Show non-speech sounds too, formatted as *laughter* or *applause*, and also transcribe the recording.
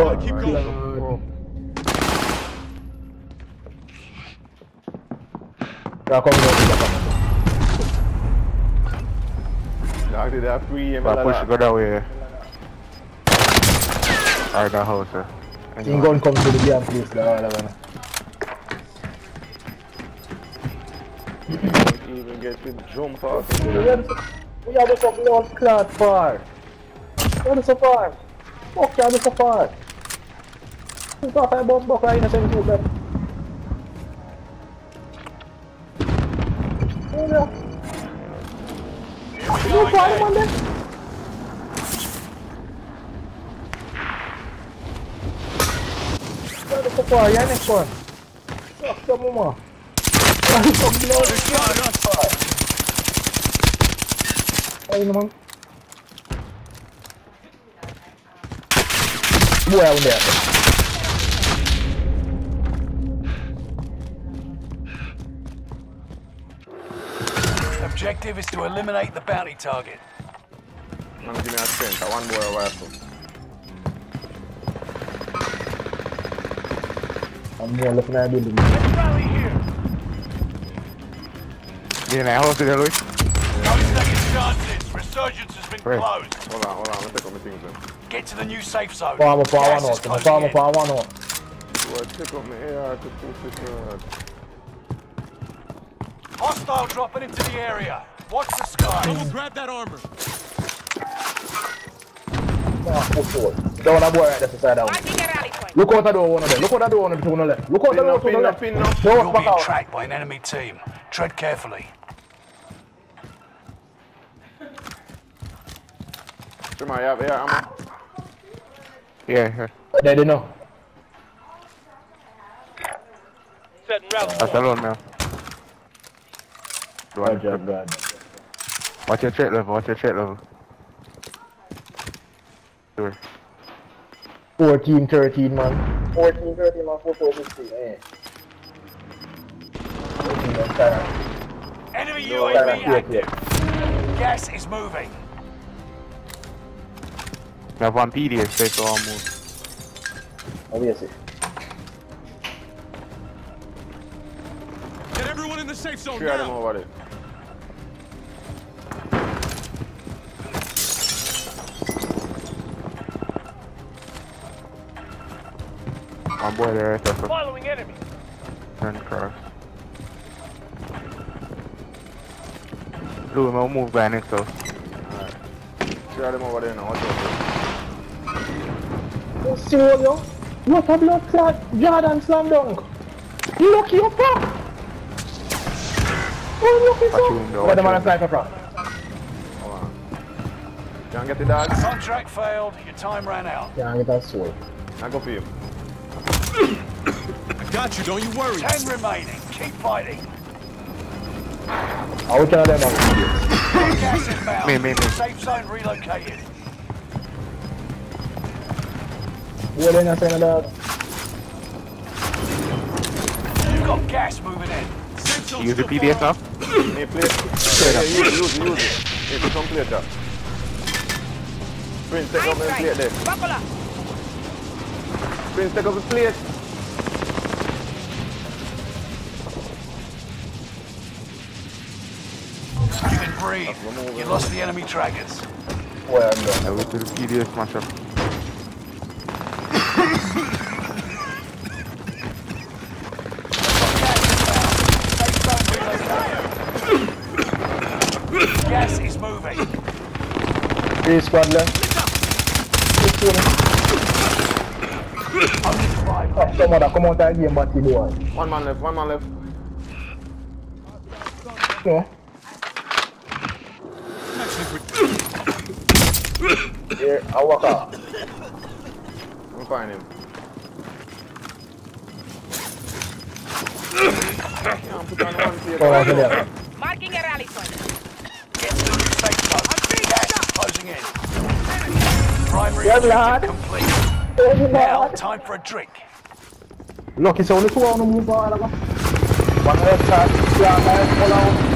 squad. Keep Alright. going. Oh. Yeah, come down, come down. Dog did that free him. But push go that way. Alright, that house, sir. King gun come to the game, please. The other one. Don't even get to jump off. We have a blood clot far. What is so far? Fuck you, so far. Un café bom pra Ucrânia sem dúvida. Olha. Não pode mandar. Olha que porra, já nem porra. Só que tamo uma. Ai, tô Aí, mano. o merda. Objective is to eliminate the bounty target. Man, give me a strength. I want more rifle. Ang mulok. Rally here. Get in that house there, Louis. No second chances. Resurgence has been Right. closed. Hold on, hold on. Let me take out my things then. Get to the new safe zone. Pawa mo, pawa Gas no. is closing Pawa mo, in. pawa no. Well, take out my AR to push it out. Hostile dropping into the area. Watch the sky. grab that armor. Ah, puto. Ikaw na buhay right there sa side down. Marking a rally point. Look out the door one of them. Look out the door one of them to the left. Look out the Pin door up, to the pin up, left. pin up. Don't You're back being out. tracked by an enemy team. Tread carefully. Come on, yeah, yeah, I'm Yeah, yeah. There they know. Setting rally That's alone now. Do I- Good job, God. Watch your threat level, watch your threat level. Do it. 14, 13, man. 14, 13, man. 4, 4, 16. Eh. 14, man. Enemy Tara, UAV here, active. here. Gas is moving. We have one PDS, stay so I'll move. Obviously. Safe zone three of them now. over there. One boy there, right there. Following enemy. Turn across. Louis, we'll move by next house. Alright. Three of them over there now. Watch out. Oh, serious, yo? What a blood clot. Jordan slam dunk. Look your fuck. Watch your window, What watch the your man window. apply for front? Hold on. Can't get the dogs? Contract failed. Your time ran out. Yeah, get that sword. I go for you. *coughs* I got you, don't you worry. Ten remaining. Keep fighting. I will tell them I'm Gas inbound. Me, me, me. Safe zone relocated. What are you saying about? You've got gas moving in. Safe use the still PDS far. Now? Me play. Yeah, yeah, use use use it. If you come that. Prince, take up my plate there. Buckle. Prince, take up the plate. You can breathe. You lost the enemy trackers. Well, I'm done. I went to the PDS smash up. Gas is moving. Three squad left. Oh, some other come out and game but you do. One man left, one man left. No. Here, I walk out. I'm find him. Yeah, put on one plate. Come out. Marking a rally point. Get to the new safe zone. Gas is closing in. Primary objective complete. Now, time for a drink. Lucky so only two on the move on. One left side, yeah, guys, pull out.